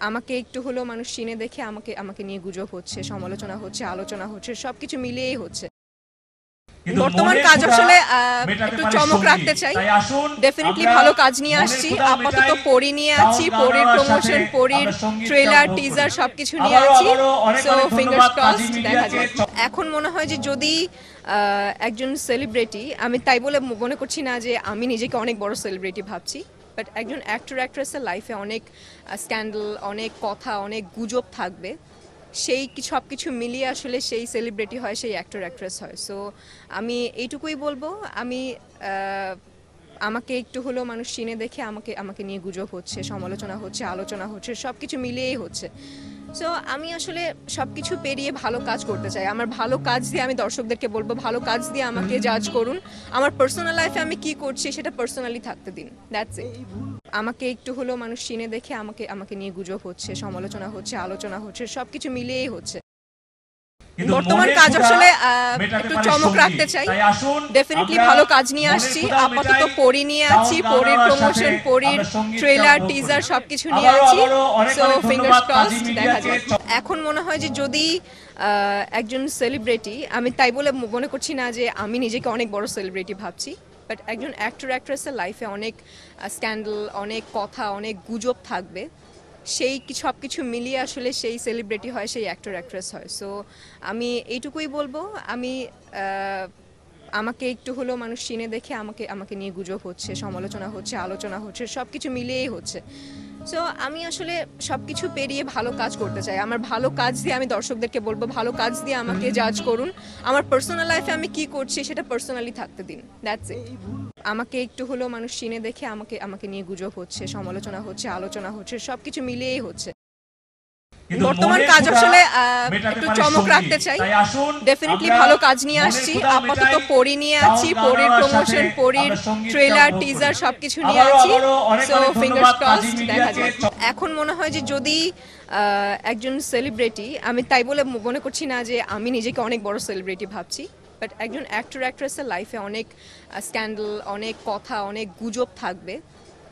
আমাকে একটু হলেও মানুষ চিনে দেখে আমাকে আমাকে নিয়ে গুজব হচ্ছে সমালোচনা হচ্ছে আলোচনা হচ্ছে সবকিছু মিলিয়েই হচ্ছে। বর্তমান কাজ আসলে একটু চমক রাখতে চাই। ডেফিনেটলি ভালো কাজ নিয়ে আসছি আপাতত পরি নিয়ে আছি পরির গাওয়ার প্রমোশন পরির ট্রেলার টিজার। সবকিছু নিয়ে আছি সো ফিঙ্গার্স ক্রস দেখা। যাক এখন মনে হয় যে যদি আহ, একজন সেলিব্রিটি আমি তাই বলে মনে করছি না যে আমি নিজেকে অনেক বড় সেলিব্রিটি ভাবছি। বাট একজন অ্যাক্টর অ্যাক্ট্রেসের লাইফে অনেক স্ক্যান্ডাল অনেক কথা, অনেক গুজব থাকবে। সেই সব কিছু মিলিয়ে আসলে সেই সেলিব্রিটি হয়, সেই অ্যাক্টর অ্যাক্ট্রেস হয়। সো আমি এইটুকুই বলব, আমি আমাকে একটু হলেও মানুষ চিনে দেখে আমাকে আমাকে নিয়ে গুজব হচ্ছে, সমালোচনা হচ্ছে, আলোচনা হচ্ছে সব কিছু মিলিয়েই হচ্ছে। সো আমি আসলে সব কিছু পেরিয়ে ভালো কাজ করতে চাই। আমার ভালো কাজ দিয়ে আমি দর্শকদেরকে বলব ভালো কাজ দিয়ে আমাকে জাজ করুন। আমার পার্সোনাল লাইফে আমি কি করছি সেটা পার্সোনালি থাকতে দিন। দ্যাটস ইট আমাকে একটু হলেও মানুষ চিনে দেখে আমাকে আমাকে নিয়ে গুজব হচ্ছে সমালোচনা হচ্ছে আলোচনা হচ্ছে সব কিছু মিলিয়েই হচ্ছে। বর্তমান কাজ আসলে একটু চমক রাখতে চাই। ডেফিনেটলি ভালো কাজ নিয়ে আসছি। আপাতত পরি নিয়ে আছি পরির প্রমোশন পরির ট্রেলার টিজার সবকিছু নিয়ে আছি। সো ফিঙ্গার্স ধন্যবাদ দেখা যাক এখন মনে হয় যে যদি একজন সেলিব্রিটি আমি তাই বলে মনে করছি না যে আমি নিজেকে অনেক বড় সেলিব্রিটি ভাবছি বাট একজন অ্যাক্টর অ্যাক্ট্রেসের লাইফে অনেক স্ক্যান্ডাল অনেক কথা অনেক গুজব থাকবে। সেই সব কিছু মিলিয়ে আসলে সেই সেলিব্রিটি হয়, সেই অ্যাক্টর অ্যাক্ট্রেস হয়। সো আমি এইটুকুই বলব। আমি আমাকে একটু হলেও মানুষ চিনে দেখে আমাকে আমাকে নিয়ে গুজব হচ্ছে, সমালোচনা হচ্ছে, আলোচনা হচ্ছে সব কিছু মিলিয়েই হচ্ছে। সো আমি আসলে সব কিছু পেরিয়ে ভালো কাজ করতে চাই। আমার ভালো কাজ দিয়ে আমি দর্শকদেরকে বলব, ভালো কাজ দিয়ে আমাকে জাজ করুন। আমার পার্সোনাল লাইফে আমি কি করছি সেটা পার্সোনালি থাকতে দিন। দ্যাটস ইট আমাকে একটু হলেও মানুষ চিনে দেখে আমাকে আমাকে নিয়ে গুজব হচ্ছে, সমালোচনা হচ্ছে, আলোচনা হচ্ছে সব কিছু মিলিয়েই হচ্ছে। বর্তমান কাজ আসলে একটু চমক রাখতে চাই। ডেফিনেটলি ভালো কাজ নিয়ে আসছি। আপাতত পরি নিয়ে আছি পরির প্রমোশন পরির ট্রেলার টিজার সবকিছু নিয়ে আছি। সো ফিঙ্গার্স ধন্যবাদ দেখা মিডিয়াকে। এখন মনে হয় যে যদি একজন সেলিব্রিটি আমি তাই বলে মনে করছি না যে আমি নিজেকে অনেক বড় সেলিব্রিটি ভাবছি বাট একজন অ্যাক্টর অ্যাক্ট্রেসের লাইফে অনেক স্ক্যান্ডাল অনেক কথা অনেক গুজব থাকবে।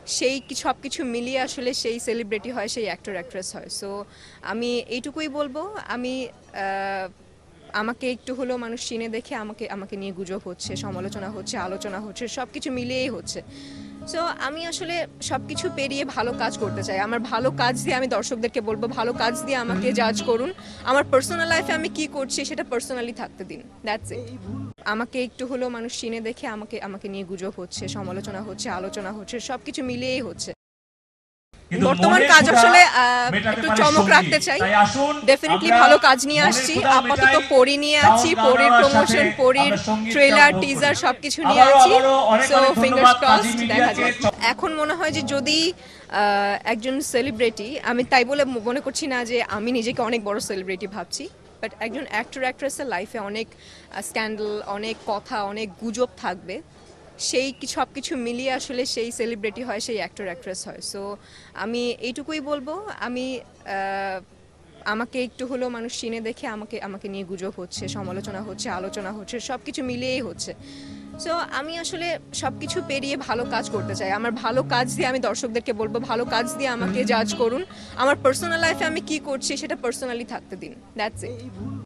সেই সব কিছু মিলিয়ে আসলে সেই সেলিব্রিটি হয়, সেই অ্যাক্টর অ্যাক্ট্রেস হয়। সো আমি এইটুকুই বলব। আমি আমাকে একটু হলেও মানুষ চিনে দেখে আমাকে আমাকে নিয়ে গুজব হচ্ছে, সমালোচনা হচ্ছে, আলোচনা হচ্ছে সব কিছু মিলিয়েই হচ্ছে। সো আমি আসলে সব কিছু পেরিয়ে ভালো কাজ করতে চাই। আমার ভালো কাজ দিয়ে আমি দর্শকদেরকে বলব, ভালো কাজ দিয়ে আমাকে জাজ করুন। আমার পার্সোনাল লাইফে আমি কি করছি সেটা পার্সোনালি থাকতে দিন। দ্যাটস ইট আমাকে একটু হলেও মানুষ চিনে দেখে আমাকে আমাকে নিয়ে গুজব হচ্ছে, সমালোচনা হচ্ছে, আলোচনা হচ্ছে সব কিছু মিলিয়েই হচ্ছে। বর্তমান কাজ আসলে একটু চমক রাখতে চাই। ডেফিনেটলি ভালো কাজ নিয়ে আসছি। আপাতত পরি নিয়ে আছি পরির প্রমোশন পরির ট্রেলার টিজার সবকিছু নিয়ে আছি। সো অনেক ক্রস দেখা। যাক। এখন মনে হয় যে যদি একজন সেলিব্রিটি আমি তাই বলে মনে করছি না যে আমি নিজেকে অনেক বড় সেলিব্রিটি ভাবছি বাট একজন অ্যাক্টর অ্যাক্ট্রেসের লাইফে অনেক স্ক্যান্ডাল অনেক কথা অনেক গুজব থাকবে। সেই সব কিছু মিলিয়ে আসলে সেই সেলিব্রিটি হয় সেই অ্যাক্টর অ্যাক্ট্রেস হয়। সো আমি এইটুকুই বলব। আমি আমাকে একটু হলেও মানুষ চিনে দেখে আমাকে আমাকে নিয়ে গুজব হচ্ছে সমালোচনা হচ্ছে আলোচনা হচ্ছে সব কিছু মিলিয়েই হচ্ছে। সো আমি আসলে সব কিছু পেরিয়ে ভালো কাজ করতে চাই। আমার ভালো কাজ দিয়ে আমি দর্শকদেরকে বলব ভালো কাজ দিয়ে আমাকে জাজ করুন। আমার পার্সোনাল লাইফে আমি কি করছি সেটা পার্সোনালি থাকতে দিন। That's it